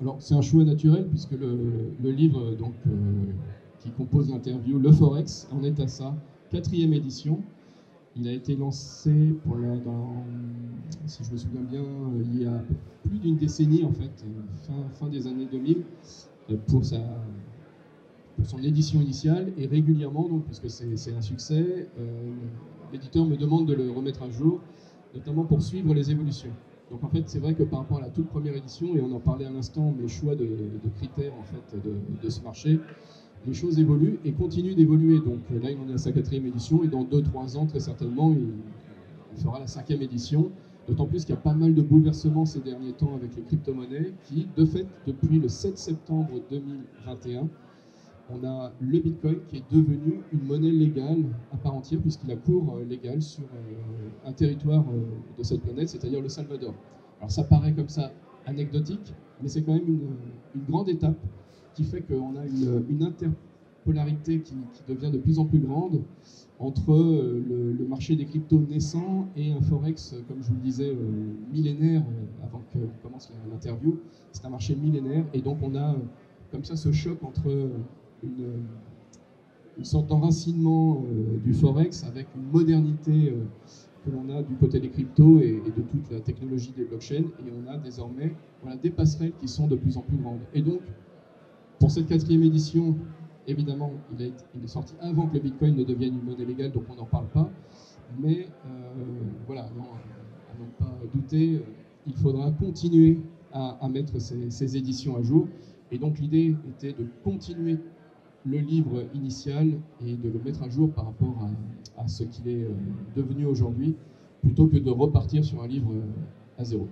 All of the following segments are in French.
Alors, c'est un choix naturel puisque le, livre donc, euh, qui compose l'interview, Le Forex, en est à sa quatrième édition. Il a été lancé pour si je me souviens bien, euh, il y a plus d'une décennie en fait, fin, fin des années 2000, pour sa, son édition initiale et régulièrement, donc, puisque c'est un succès, euh, l'éditeur me demande de le remettre à jour, notamment pour suivre les évolutions. Donc en fait, c'est vrai que par rapport à la toute première édition, et on en parlait à l'instant, mes choix de, critères en fait de, ce marché, les choses évoluent et continuent d'évoluer. Donc là, il en est à sa quatrième édition, et dans 2-3 ans, très certainement, il, il fera la cinquième édition. D'autant plus qu'il y a pas mal de bouleversements ces derniers temps avec les crypto-monnaies qui, de fait, depuis le 7 septembre 2021, on a le Bitcoin qui est devenu une monnaie légale à part entière, puisqu'il a cours euh, légal sur euh, un territoire euh, de cette planète, c'est-à-dire le Salvador. Alors ça paraît comme ça anecdotique, mais c'est quand même une, grande étape qui fait qu'on a une, interpolarité qui, devient de plus en plus grande entre le, marché des cryptos naissants et un forex, comme je vous le disais, millénaire, avant que commence l'interview. C'est un marché millénaire, et donc on a comme ça ce choc entre une, sorte d'enracinement euh, du Forex avec une modernité euh, que l'on a du côté des cryptos et, de toute la technologie des blockchains. Et on a désormais des passerelles qui sont de plus en plus grandes. Et donc, pour cette quatrième édition, évidemment, il est, sorti avant que le Bitcoin ne devienne une monnaie légale, donc on n'en parle pas. Mais euh, voilà, à n'en pas douter, il faudra continuer à, mettre ces, éditions à jour. Et donc l'idée était de continuer le livre initial et de le mettre à jour par rapport à, ce qu'il est euh, devenu aujourd'hui, plutôt que de repartir sur un livre euh, à zéro.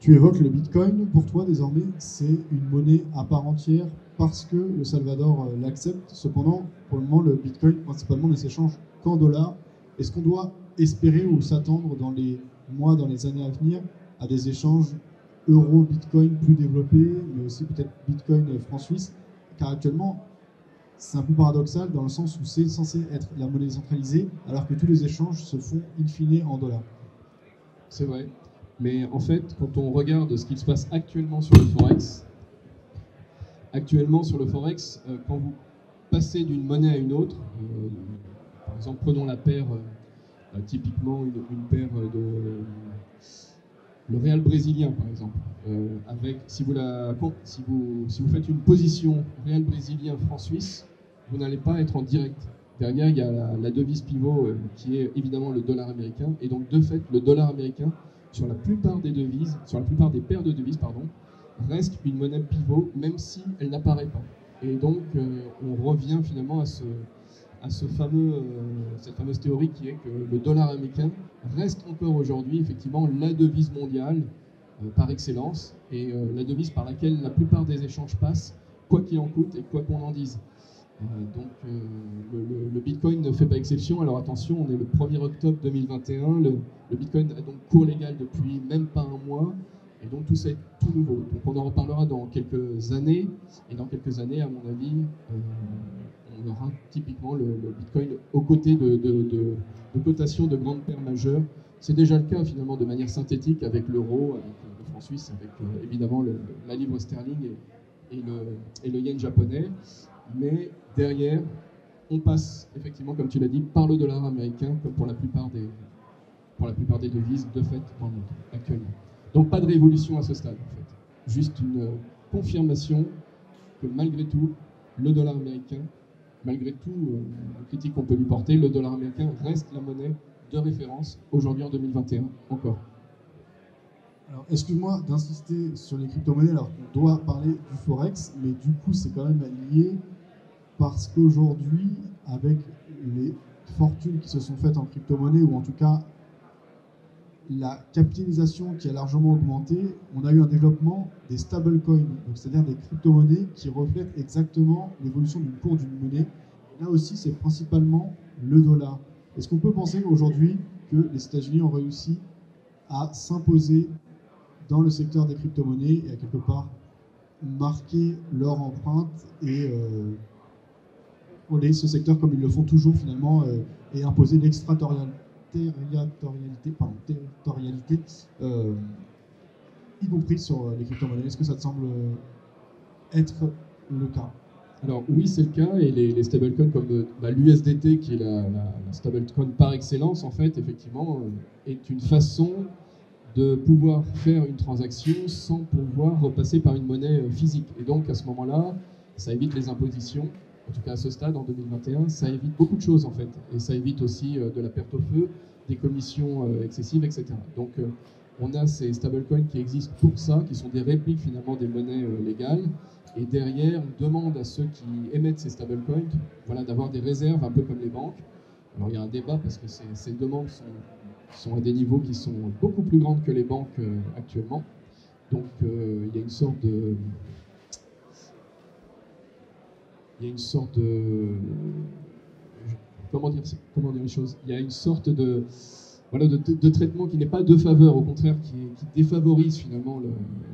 Tu évoques le Bitcoin, pour toi désormais c'est une monnaie à part entière parce que le Salvador euh, l'accepte. Cependant, pour le moment, le Bitcoin principalement ne s'échange qu'en dollars. Est-ce qu'on doit espérer ou s'attendre dans les mois, dans les années à venir à des échanges euro-Bitcoin plus développés, mais aussi peut-être Bitcoin franc-suisse? Car actuellement, c'est un peu paradoxal dans le sens où c'est censé être la monnaie centralisée, alors que tous les échanges se font in fine en dollars. C'est vrai. Mais en fait, quand on regarde ce qui se passe actuellement sur le Forex, actuellement sur le Forex, euh, quand vous passez d'une monnaie à une autre, euh, par exemple, prenons la paire, euh, typiquement une, paire de le Real brésilien, par exemple, euh, avec, si vous, la, si, vous, si vous faites une position Real brésilien franc-suisse, vous n'allez pas être en direct. Derrière, il y a la, devise pivot euh, qui est évidemment le dollar américain. Et donc, de fait, le dollar américain, sur la plupart des devises, sur la plupart des paires de devises, pardon, reste une monnaie pivot, même si elle n'apparaît pas. Et donc, euh, on revient finalement à ce, à euh, cette fameuse théorie qui est que le dollar américain reste encore aujourd'hui effectivement la devise mondiale euh, par excellence et euh, la devise par laquelle la plupart des échanges passent, quoi qu'il en coûte et quoi qu'on en dise. donc le, Bitcoin ne fait pas exception. Alors attention, on est le 1er octobre 2021. Le, le Bitcoin a donc cours légal depuis même pas un mois. Et donc tout ça est tout nouveau. Donc on en reparlera dans quelques années. Et dans quelques années, à mon avis, on aura typiquement le, Bitcoin aux côtés de, de, cotations de grandes paires majeures. C'est déjà le cas finalement de manière synthétique avec l'euro, avec le franc suisse, avec euh, évidemment la livre sterling et, le, et, le, yen japonais. Mais derrière, on passe effectivement, comme tu l'as dit, par le dollar américain, comme pour la plupart des, pour la plupart des devises de fait dans le monde actuellement. Donc pas de révolution à ce stade en fait. Juste une confirmation que malgré tout, le dollar américain malgré tout, euh, critique qu'on peut lui porter, le dollar américain reste la monnaie de référence aujourd'hui en 2021 encore. Alors, excuse-moi d'insister sur les crypto-monnaies, alors qu'on doit parler du Forex, mais du coup, c'est quand même lié parce qu'aujourd'hui, avec les fortunes qui se sont faites en crypto-monnaie, ou en tout cas la capitalisation qui a largement augmenté, on a eu un développement des stablecoins, c'est-à-dire des crypto-monnaies qui reflètent exactement l'évolution du cours d'une monnaie. là aussi, c'est principalement le dollar. Est-ce qu'on peut penser aujourd'hui que les États-Unis ont réussi à s'imposer dans le secteur des crypto-monnaies et à quelque part marquer leur empreinte et euh, ce secteur comme ils le font toujours finalement euh, et imposer l'extraterritorialité, pardon, territorialité euh, y compris sur les crypto-monnaies. Est-ce que ça te semble être le cas? Alors oui, c'est le cas, et les, stablecoins comme bah, l'USDT, qui est la, stablecoin par excellence, en fait, effectivement, est une façon de pouvoir faire une transaction sans pouvoir repasser par une monnaie physique. Et donc à ce moment-là, ça évite les impositions, en tout cas à ce stade, en 2021, ça évite beaucoup de choses en fait. Et ça évite aussi euh, de la perte au feu, des commissions euh, excessives, etc. Donc euh, on a ces stablecoins qui existent pour ça, qui sont des répliques finalement des monnaies légales. Et derrière, on demande à ceux qui émettent ces stablecoins voilà, d'avoir des réserves un peu comme les banques. Alors il y a un débat parce que ces, demandes sont, sont, à des niveaux qui sont beaucoup plus grandes que les banques actuellement. Donc il y a une sorte de, il y a une sorte de. Comment dire, comment dire les choses? Il y a une sorte de, voilà, de, traitement qui n'est pas de faveur, au contraire, qui, défavorise finalement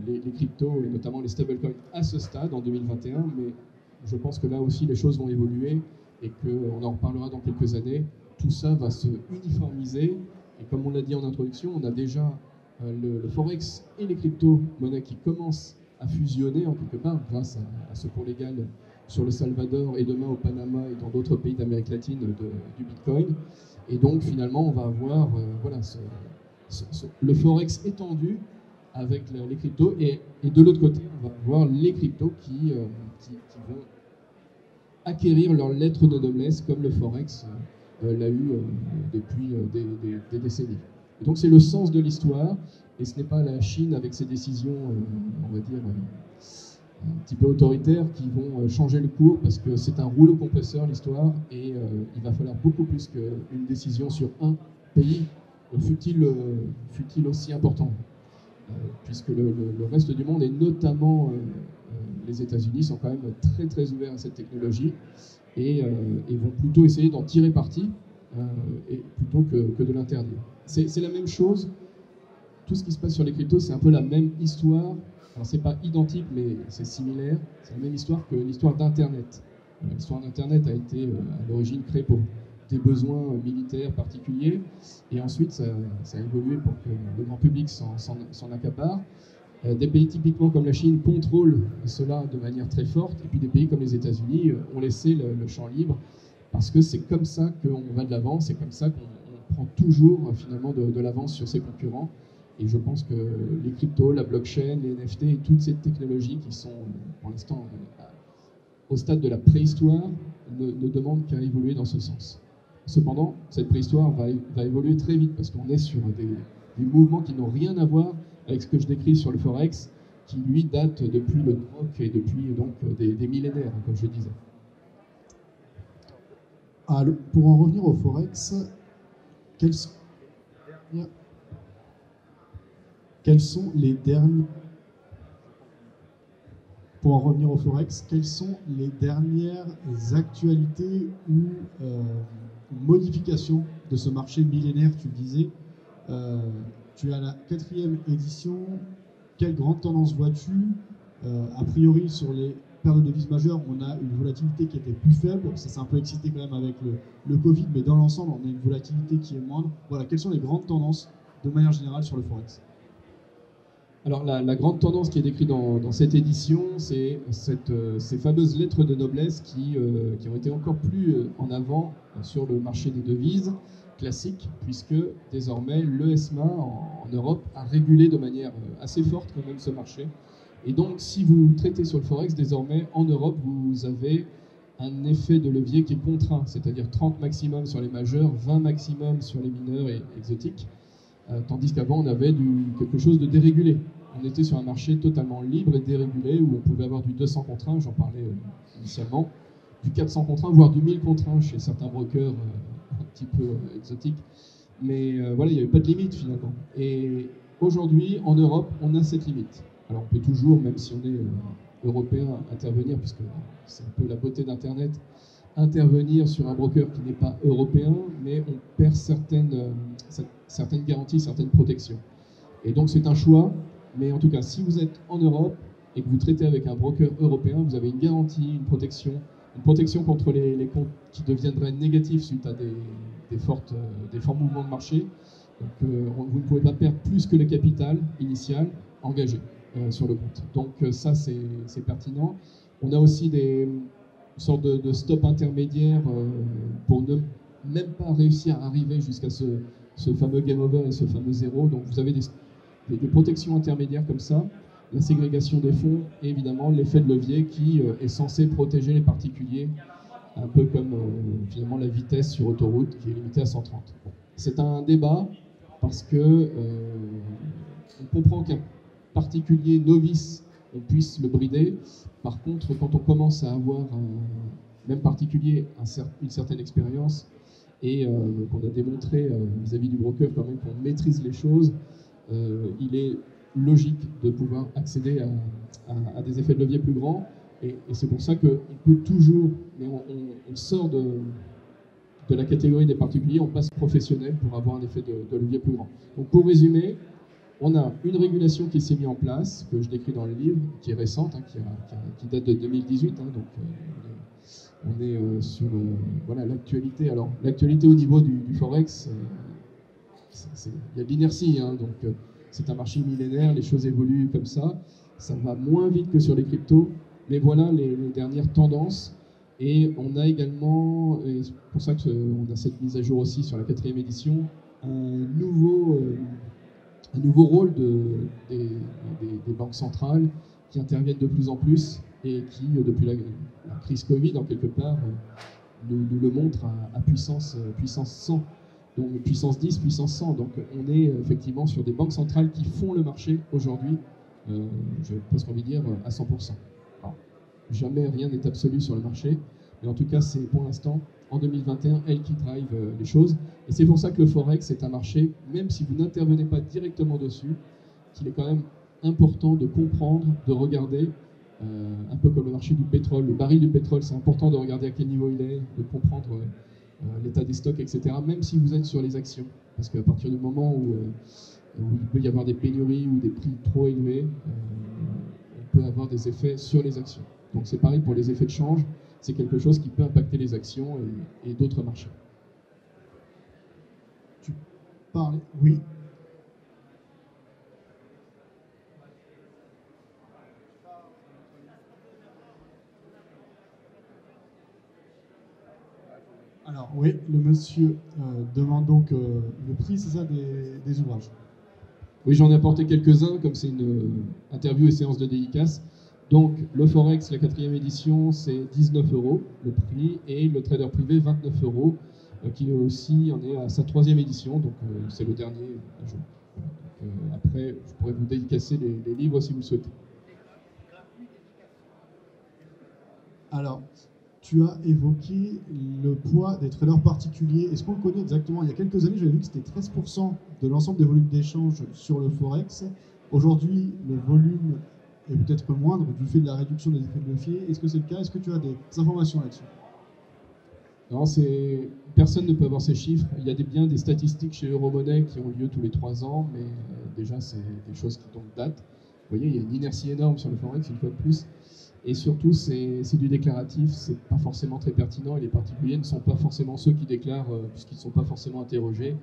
les, cryptos et notamment les stablecoins à ce stade, en 2021. Mais je pense que là aussi, les choses vont évoluer et qu'on en reparlera dans quelques années. Tout ça va se uniformiser. Et comme on l'a dit en introduction, on a déjà euh, le, Forex et les crypto-monnaies qui commencent à fusionner en quelque part grâce à, ce cours légal sur le Salvador et demain au Panama et dans d'autres pays d'Amérique latine du Bitcoin. Et donc finalement, on va avoir euh, voilà, le Forex étendu avec les cryptos et, de l'autre côté, on va avoir les cryptos qui, euh, vont acquérir leur lettre de noblesse comme le Forex euh, l'a eu depuis des, décennies. Et donc c'est le sens de l'histoire et ce n'est pas la Chine avec ses décisions, on va dire, un petit peu autoritaires qui vont euh, changer le cours parce que c'est un rouleau compresseur l'histoire et euh, il va falloir beaucoup plus qu'une décision sur un pays, fut-il euh, fut aussi important. puisque le, reste du monde et notamment les États-Unis sont quand même très très ouverts à cette technologie et, vont plutôt essayer d'en tirer parti et, plutôt que, que de l'interdire. C'est la même chose, tout ce qui se passe sur les cryptos, c'est un peu la même histoire alors c'est pas identique, mais c'est similaire. C'est la même histoire que l'histoire d'Internet. L'histoire d'Internet a été euh, à l'origine créée pour des besoins militaires particuliers, et ensuite ça, a évolué pour que le grand public s'en accapare. Euh, des pays typiquement comme la Chine contrôlent cela de manière très forte, et puis des pays comme les États-Unis euh, ont laissé le, champ libre, parce que c'est comme ça qu'on va de l'avant, c'est comme ça qu'on prend toujours finalement de l'avance sur ses concurrents. Et je pense que les cryptos, la blockchain, les NFT et toutes ces technologies qui sont pour l'instant au stade de la préhistoire ne, demandent qu'à évoluer dans ce sens. Cependant, cette préhistoire va, évoluer très vite parce qu'on est sur des, mouvements qui n'ont rien à voir avec ce que je décris sur le Forex, qui lui date depuis le troc et depuis donc des, millénaires, comme je disais. Pour en revenir au Forex, quels sont les pour en revenir au Forex, quelles sont les dernières actualités ou euh, modifications de ce marché millénaire Tu le disais, euh, tu as la quatrième édition. Quelle grande tendance vois-tu? Euh, A priori, sur les paires de devises majeures, on a une volatilité qui était plus faible. Ça s'est un peu excité quand même avec le, le Covid, mais dans l'ensemble, on a une volatilité qui est moindre. Voilà, quelles sont les grandes tendances de manière générale sur le Forex? Alors la, grande tendance qui est décrite dans, cette édition, c'est euh, ces fameuses lettres de noblesse qui, euh, ont été encore plus euh, en avant sur le marché des devises classiques, puisque désormais l'ESMA en, Europe a régulé de manière assez forte quand même ce marché. Et donc si vous traitez sur le Forex, désormais en Europe, vous avez un effet de levier qui est contraint, c'est-à-dire 30 maximum sur les majeurs, 20 maximum sur les mineurs et exotiques. tandis qu'avant, on avait quelque chose de dérégulé on était sur un marché totalement libre et dérégulé où on pouvait avoir du 200 contre 1, j'en parlais euh, initialement, du 400 contre 1, voire du 1000 contre 1 chez certains brokers euh, un petit peu euh, exotiques. Mais voilà, il n'y avait pas de limite finalement. Et aujourd'hui, en Europe, on a cette limite. Alors on peut toujours, même si on est européen, intervenir, puisque c'est un peu la beauté d'Internet, intervenir sur un broker qui n'est pas européen, mais on perd certaines, certaines garanties, certaines protections. Et donc c'est un choix mais en tout cas, si vous êtes en Europe et que vous traitez avec un broker européen, vous avez une garantie, une protection, une protection contre les, comptes qui deviendraient négatifs suite à des, fortes, euh, des forts mouvements de marché. Donc, euh, vous ne pouvez pas perdre plus que le capital initial engagés sur le compte. Donc ça, c'est pertinent. On a aussi des sortes de, de stop intermédiaires pour ne même pas réussir à arriver jusqu'à ce, ce, fameux game over et ce fameux zéro. Donc vous avez des, des, protections intermédiaires comme ça, la ségrégation des fonds et évidemment l'effet de levier qui euh, est censé protéger les particuliers, un peu comme euh, finalement la vitesse sur autoroute qui est limitée à 130. C'est un débat parce que euh, on comprend qu'un particulier novice on puisse le brider. Par contre, quand on commence à avoir même particulier une certaine expérience, et qu'on a démontré euh, vis-à-vis du broker quand même qu'on maîtrise les choses, il est logique de pouvoir accéder à, des effets de levier plus grands. Et, c'est pour ça qu'il peut toujours, mais on, sort de, la catégorie des particuliers, on passe professionnel pour avoir un effet de, levier plus grand. Donc pour résumer, on a une régulation qui s'est mise en place, que je décris dans le livre, qui est récente, hein, qui, date de 2018, hein, donc on est euh, sur euh, l'actualité. Alors l'actualité au niveau du, forex, euh, il y a de l'inertie, hein, donc c'est un marché millénaire, les choses évoluent comme ça. Ça va moins vite que sur les cryptos, mais voilà les, dernières tendances. Et on a également, et c'est pour ça qu'on a cette mise à jour aussi sur la quatrième édition, un nouveau, un nouveau rôle de, des, banques centrales qui interviennent de plus en plus et qui, depuis la, crise Covid, en quelque part, euh, nous, le montre à, puissance, euh, puissance 100. Donc puissance 10, puissance 100. Donc on est euh, effectivement sur des banques centrales qui font le marché aujourd'hui, euh, j'ai presque envie de dire, à 100%. jamais rien n'est absolu sur le marché, mais en tout cas c'est pour l'instant, en 2021, elle qui drive les choses. Et c'est pour ça que le Forex est un marché, même si vous n'intervenez pas directement dessus, qu'il est quand même important de comprendre, de regarder, euh, un peu comme le marché du pétrole. Le baril du pétrole, c'est important de regarder à quel niveau il est, de comprendre euh, l'état des stocks, etc., même si vous êtes sur les actions. Parce qu'à partir du moment où, euh, il peut y avoir des pénuries ou des prix trop élevés, on peut avoir des effets sur les actions. Donc c'est pareil pour les effets de change, c'est quelque chose qui peut impacter les actions et, et d'autres marchés. Tu parles, oui, Alors oui, le monsieur euh, demande donc euh, le prix, c'est ça, des, ouvrages Oui, j'en ai apporté quelques-uns, comme c'est une euh, interview et séance de dédicace. Donc le Forex, la quatrième édition, c'est 19 euros le prix, et le trader privé, 29 euros, qui aussi en est à sa troisième édition, donc c'est le dernier jour. après, je pourrais vous dédicacer les, les livres si vous le souhaitez. Alors, tu as évoqué le poids des traders particuliers. Est-ce qu'on le connaît exactement Il y a quelques années, j'avais vu que c'était 13% de l'ensemble des volumes d'échange sur le Forex. Aujourd'hui, le volume est peut-être moindre du fait de la réduction des effets de levier. Est-ce que c'est le cas? Est-ce que tu as des informations là-dessus? Non, c'est... personne ne peut avoir ces chiffres. Il y a des, bien des statistiques chez Euromoney qui ont lieu tous les trois ans, mais euh, déjà, c'est des choses qui donc datent. Vous voyez, il y a une inertie énorme sur le Forex, une fois de plus. Et surtout, c'est du déclaratif, c'est pas forcément très pertinent et les particuliers ne sont pas forcément ceux qui déclarent, euh, puisqu'ils ne sont pas forcément interrogés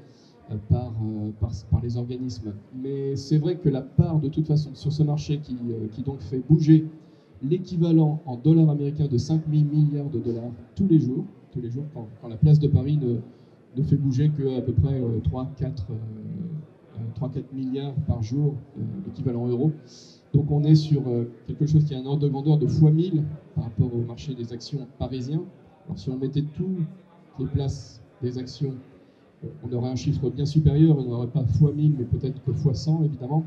euh, euh, par, les organismes. Mais c'est vrai que la part, de toute façon, sur ce marché qui, donc fait bouger l'équivalent en dollars américains de 5 000 milliards de dollars tous les jours, tous les jours quand, la place de Paris ne, ne fait bouger qu'à peu près 3-4 milliards par jour, l'équivalent euro, donc on est sur euh, quelque chose qui a un ordre de grandeur de fois 1000 par rapport au marché des actions parisien. Alors si on mettait toutes les places des actions, euh, on aurait un chiffre bien supérieur, on n'aurait pas fois 1000, mais peut-être que fois 100 évidemment.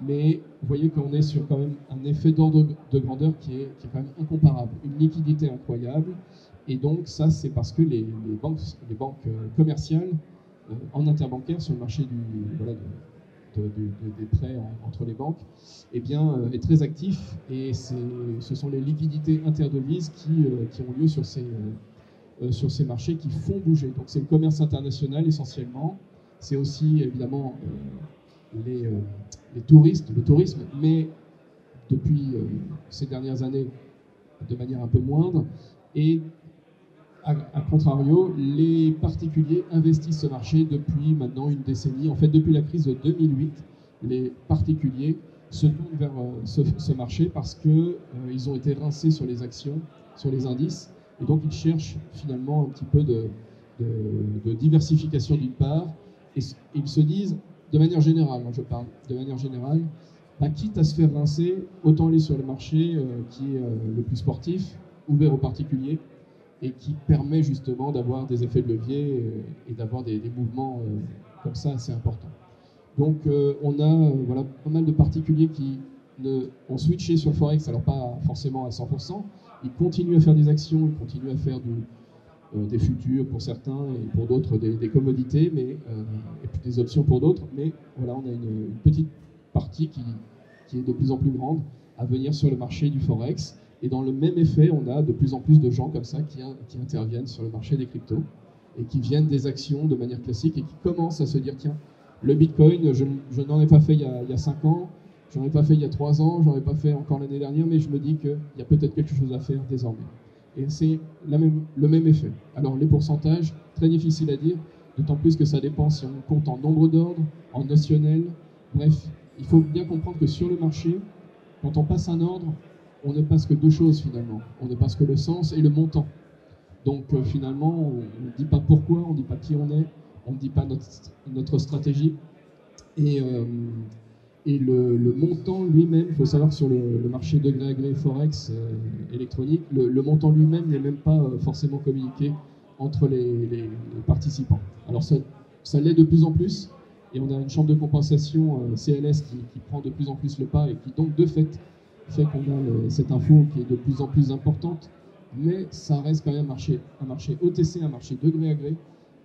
Mais vous voyez qu'on est sur quand même un effet d'ordre de grandeur qui est, quand même incomparable, une liquidité incroyable. Et donc ça, c'est parce que les, banques, euh, commerciales en interbancaire sur le marché du, des prêts entre les banques, eh bien, euh, est très actif. Et ce sont les liquidités interdevises qui, euh, qui ont lieu sur ces, euh, sur ces marchés qui font bouger. Donc c'est le commerce international essentiellement, c'est aussi évidemment les, les, touristes, le tourisme, mais depuis ces dernières années de manière un peu moindre, et a contrario, les particuliers investissent ce marché depuis maintenant une décennie. En fait, depuis la crise de 2008, les particuliers se tournent vers ce, marché parce qu'ils ont été rincés sur les actions, sur les indices, et donc ils cherchent finalement un petit peu de, diversification d'une part, et ils se disent, de manière générale, moi je parle, de manière générale, bah, quitte à se faire rincer, autant aller sur le marché qui est le plus sportif, ouvert aux particuliers, et qui permet justement d'avoir des effets de levier euh, et d'avoir des, mouvements euh, comme ça assez importants. Donc euh, on a voilà, pas mal de particuliers qui ont switché sur Forex, alors pas forcément à 100%, ils continuent à faire des actions, ils continuent à faire des futurs pour certains et pour d'autres des, commodités, mais, et puis des options pour d'autres, mais voilà, on a une, petite partie qui est de plus en plus grande à venir sur le marché du Forex et dans le même effet, on a de plus en plus de gens comme ça qui, interviennent sur le marché des cryptos et qui viennent des actions de manière classique et qui commencent à se dire tiens, le Bitcoin, je, n'en ai pas fait il y, a, il 5 ans, j'en ai pas fait il y a 3 ans, j'en ai pas fait encore l'année dernière, mais je me dis qu'il y a peut-être quelque chose à faire désormais. Et c'est le même effet. Alors les pourcentages, très difficile à dire, d'autant plus que ça dépend si on compte en nombre d'ordres, en notionnel. Bref, il faut bien comprendre que sur le marché, quand on passe un ordre, on ne passe que deux choses finalement. On ne passe que le sens et le montant. Donc euh, finalement, on ne dit pas pourquoi, on ne dit pas qui on est, on ne dit pas notre, stratégie. Et, euh, le, montant lui-même, il faut savoir sur le, marché de gré à gré Forex euh, électronique, le, montant lui-même n'est même pas forcément communiqué entre les, participants. Alors ça, ça l'est de plus en plus, et on a une chambre de compensation CLS qui, prend de plus en plus le pas et qui donc de fait fait qu'on a cette info qui est de plus en plus importante, mais ça reste quand même un marché, un marché OTC, un marché de gré à gré,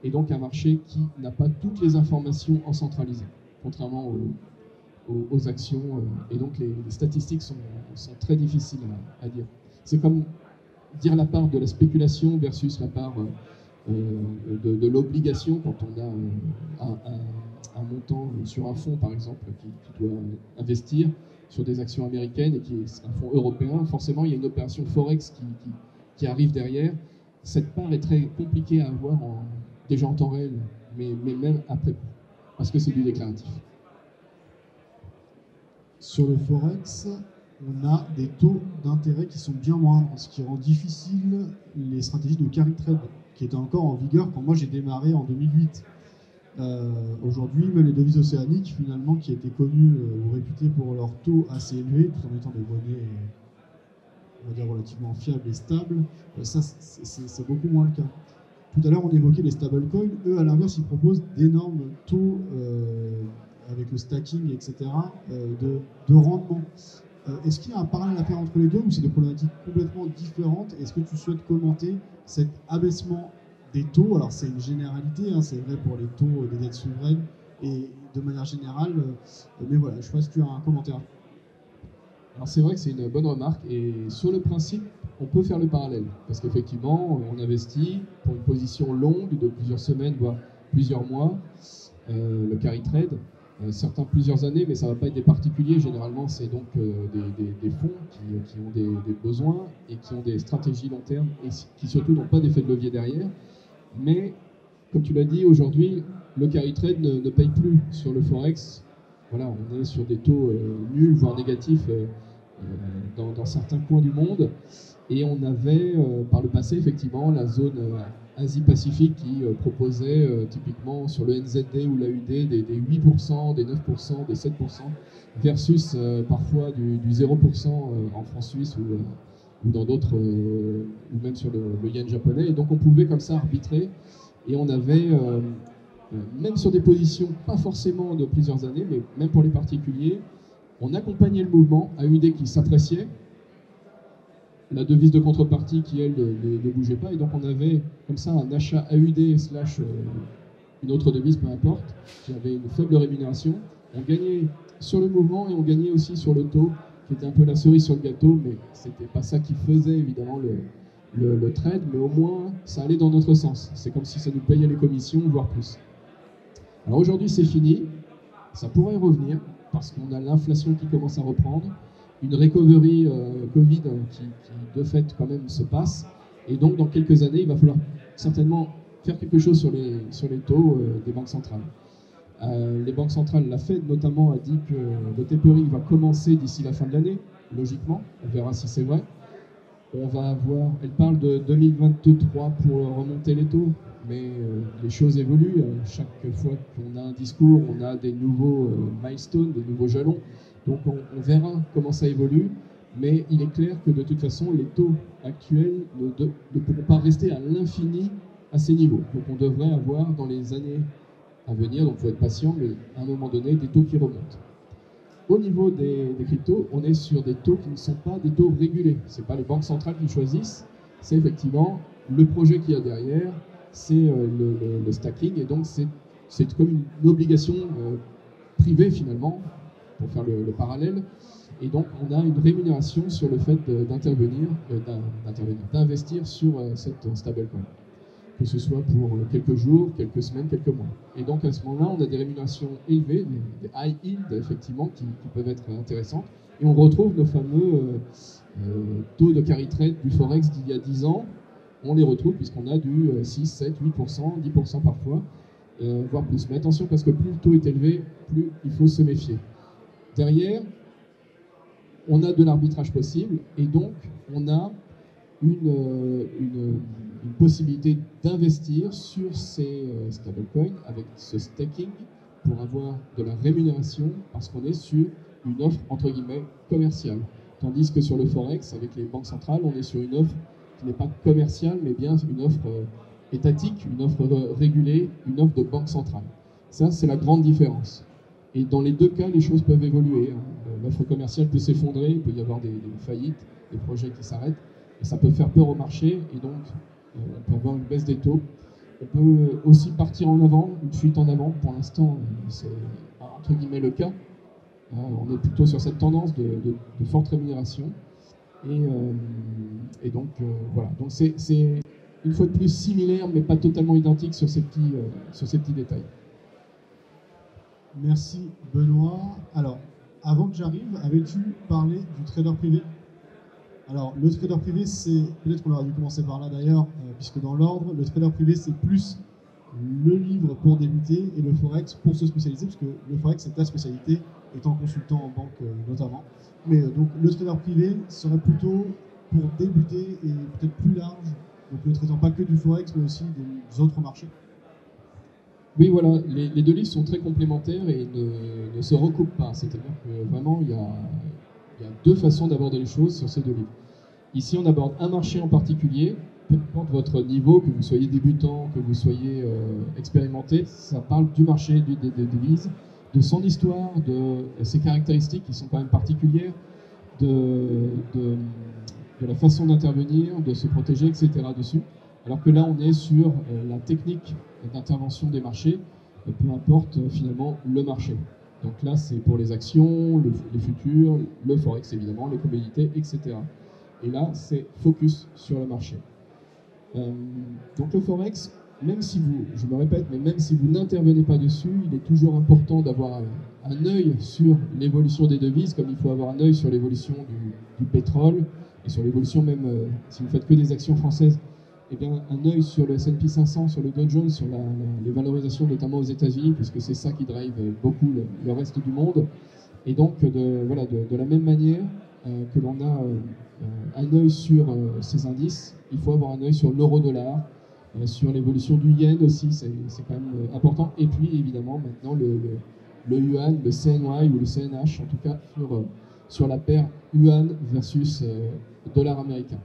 et donc un marché qui n'a pas toutes les informations en centralisé, contrairement aux, actions, euh, et donc les, statistiques sont, très difficiles à, dire. C'est comme dire la part de la spéculation versus la part euh, de, l'obligation quand on a un, montant sur un fonds, par exemple, qui doit investir sur des actions américaines et qui est un fonds européen, forcément, il y a une opération Forex qui, arrive derrière. Cette part est très compliquée à avoir déjà en temps réel, mais, mais même après, parce que c'est du déclaratif. Sur le Forex, on a des taux d'intérêt qui sont bien moindres, ce qui rend difficile les stratégies de carry trade, qui étaient encore en vigueur quand moi j'ai démarré en 2008. Euh, aujourd'hui, les devises océaniques, finalement, qui étaient connues euh, ou réputées pour leur taux assez élevé, tout en étant des monnaies on va dire, relativement fiables et stables, euh, ça, c'est beaucoup moins le cas. Tout à l'heure, on évoquait les stablecoins. Eux, à l'inverse, ils proposent d'énormes taux avec le stacking, etc., de, rendement. Est-ce qu'il y a un parallèle à faire entre les deux ou c'est des problématiques complètement différentes? Est-ce que tu souhaites commenter cet abaissement des taux. Alors c'est une généralité, hein, c'est vrai pour les taux des dettes souveraines et de manière générale. Euh, mais voilà, je pense que tu as un commentaire. Alors c'est vrai que c'est une bonne remarque et sur le principe, on peut faire le parallèle parce qu'effectivement, on investit pour une position longue de plusieurs semaines voire plusieurs mois, euh, le carry trade. Euh, certains plusieurs années, mais ça va pas être des particuliers. Généralement, c'est donc des, fonds qui, ont des, des, besoins et qui ont des stratégies long terme et qui surtout n'ont pas d'effet de levier derrière. Mais, comme tu l'as dit, aujourd'hui, le carry trade ne, paye plus sur le Forex. Voilà, on est sur des taux euh, nuls, voire négatifs euh, euh, dans, certains coins du monde. Et on avait par le passé, effectivement, la zone Asie-Pacifique qui proposait typiquement sur le NZD ou l'AUD des, des 8%, des 9%, des 7%, versus parfois du, 0% en France suisse ou ou dans d'autres, euh, ou même sur le, yen japonais. Et donc on pouvait comme ça arbitrer, et on avait, euh, euh, même sur des positions pas forcément de plusieurs années, mais même pour les particuliers, on accompagnait le mouvement, à AUD qui s'appréciait, la devise de contrepartie qui, elle, ne, bougeait pas, et donc on avait comme ça un achat AUD slash une autre devise, peu importe, qui avait une faible rémunération. On gagnait sur le mouvement et on gagnait aussi sur le taux qui était un peu la cerise sur le gâteau, mais c'était pas ça qui faisait évidemment le, le, trade, mais au moins ça allait dans notre sens. C'est comme si ça nous payait les commissions, voire plus. Alors aujourd'hui c'est fini, ça pourrait revenir parce qu'on a l'inflation qui commence à reprendre, une recovery euh, Covid qui, de fait quand même se passe, et donc dans quelques années il va falloir certainement faire quelque chose sur les, sur les taux euh, des banques centrales. Les banques centrales, la Fed notamment, a dit que le tapering va commencer d'ici la fin de l'année, logiquement. On verra si c'est vrai. On va avoir, elle parle de 2023 pour remonter les taux, mais les choses évoluent. Chaque fois qu'on a un discours, on a des nouveaux milestones, des nouveaux jalons. Donc on, verra comment ça évolue, mais il est clair que de toute façon, les taux actuels ne, pourront pas rester à l'infini à ces niveaux. Donc on devrait avoir dans les années à venir, donc il faut être patient, mais à un moment donné, des taux qui remontent. Au niveau des, cryptos, on est sur des taux qui ne sont pas des taux régulés. Ce n'est pas les banques centrales qui choisissent, c'est effectivement le projet qu'il y a derrière, c'est euh, le, stacking, et donc c'est comme une, obligation euh, privée finalement pour faire le, parallèle. Et donc, on a une rémunération sur le fait d'intervenir, euh, d'investir sur euh, cette stablecoin, que ce soit pour euh, quelques jours, quelques semaines, quelques mois. Et donc, à ce moment-là, on a des rémunérations élevées, des, high yield, effectivement, qui, peuvent être intéressantes. Et on retrouve nos fameux taux de carry trade du Forex d'il y a 10 ans. On les retrouve puisqu'on a du 6, 7, 8%, 10% parfois, voire plus. Mais attention, parce que plus le taux est élevé, plus il faut se méfier. Derrière, on a de l'arbitrage possible et donc on a une, possibilité d'investir sur ces euh, stablecoins avec ce staking pour avoir de la rémunération parce qu'on est sur une offre entre guillemets commerciale. Tandis que sur le Forex, avec les banques centrales, on est sur une offre qui n'est pas commerciale mais bien une offre euh, étatique, une offre régulée, une offre de banque centrale. Ça, c'est la grande différence. Et dans les deux cas, les choses peuvent évoluer. Hein. Euh, l'offre commerciale peut s'effondrer, il peut y avoir des, faillites, des projets qui s'arrêtent, et ça peut faire peur au marché, et donc euh, on peut avoir une baisse des taux. On peut aussi partir en avant, une fuite en avant. Pour l'instant, euh, c'est entre guillemets le cas. on est plutôt sur cette tendance de, forte rémunération. Et, donc voilà. Donc c'est une fois de plus similaire, mais pas totalement identique sur ces petits détails. Merci Benoît. Alors, avant que j'arrive, avais-tu parlé du trader privé? Alors, le trader privé, c'est, peut-être qu'on aurait dû commencer par là d'ailleurs, euh, puisque dans l'ordre, le trader privé, c'est plus le livre pour débuter et le forex pour se spécialiser, puisque le forex, c'est ta spécialité, étant consultant en banque euh, notamment. Mais euh, donc, le trader privé serait plutôt pour débuter et peut-être plus large, donc ne traitant pas que du forex, mais aussi des autres marchés. Oui, voilà, les, deux livres sont très complémentaires et ne, se recoupent pas. C'est-à-dire que vraiment, il y, a, deux façons d'aborder les choses sur ces deux livres. Ici, on aborde un marché en particulier, peu importe votre niveau, que vous soyez débutant, que vous soyez euh, expérimenté, ça parle du marché des, devises, de son histoire, de ses caractéristiques qui sont quand même particulières, de, la façon d'intervenir, de se protéger, etc. dessus. Alors que là, on est sur euh, la technique d'intervention des marchés, euh, peu importe finalement le marché. Donc là, c'est pour les actions, les futurs, le forex évidemment, les commodités, etc. Et là, c'est focus sur le marché. donc le forex, même si vous, je me répète, mais même si vous n'intervenez pas dessus, il est toujours important d'avoir un, œil sur l'évolution des devises, comme il faut avoir un œil sur l'évolution du, pétrole et sur l'évolution même, si vous faites que des actions françaises, eh bien, un œil sur le S&P 500, sur le Dow Jones, sur les valorisations notamment aux États-Unis, puisque c'est ça qui drive beaucoup le, reste du monde. Et donc, de, voilà, de, la même manière euh, que l'on a euh, un œil sur euh, ces indices, il faut avoir un œil sur l'euro-dollar, sur l'évolution du yen aussi, c'est quand même important. Et puis, évidemment, maintenant, le, le, yuan, le CNY ou le CNH, en tout cas, sur, sur la paire yuan versus dollar américain.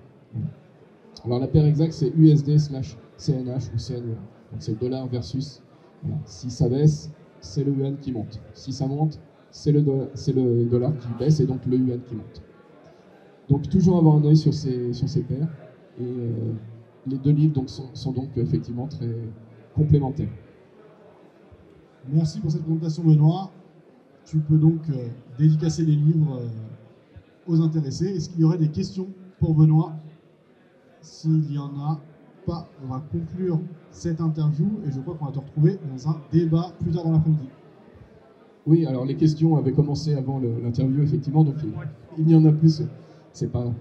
Alors la paire exacte, c'est USD slash CNH ou CNY. Donc c'est le dollar versus. Si ça baisse, c'est le yuan qui monte. Si ça monte, c'est le, dollar, le dollar qui baisse et donc le yuan qui monte. Donc toujours avoir un œil sur ces, sur ces paires. Et euh, les deux livres donc, sont, donc effectivement très complémentaires. Merci pour cette présentation Benoît. Tu peux donc euh, dédicacer les livres euh, aux intéressés. Est-ce qu'il y aurait des questions pour Benoît? S'il y en a pas, on va conclure cette interview et je crois qu'on va te retrouver dans un débat plus tard dans l'après-midi. Oui, alors les questions avaient commencé avant l'interview, effectivement, donc il, y en a plus. C'est pas,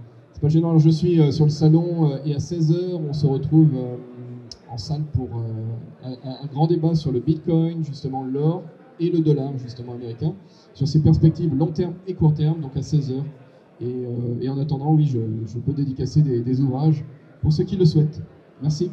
pas gênant. Je suis euh, sur le salon euh, et à 16h, on se retrouve euh, en salle pour un, grand débat sur le Bitcoin, justement l'or, et le dollar justement américain, sur ces perspectives long terme et court terme, donc à 16 heures. Et, en attendant, oui, je, peux dédicacer des ouvrages pour ceux qui le souhaitent. Merci.